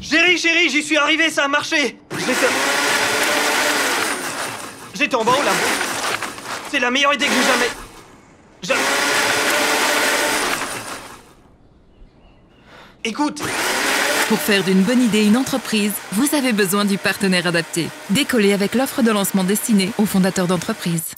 Oui, chérie, j'y suis arrivé, ça a marché. J'étais... En bas au labo. C'est la meilleure idée que j'ai jamais... Jamais... Écoute, Pour faire d'une bonne idée une entreprise, vous avez besoin du partenaire adapté. Décollez avec l'offre de lancement destinée aux fondateurs d'entreprise.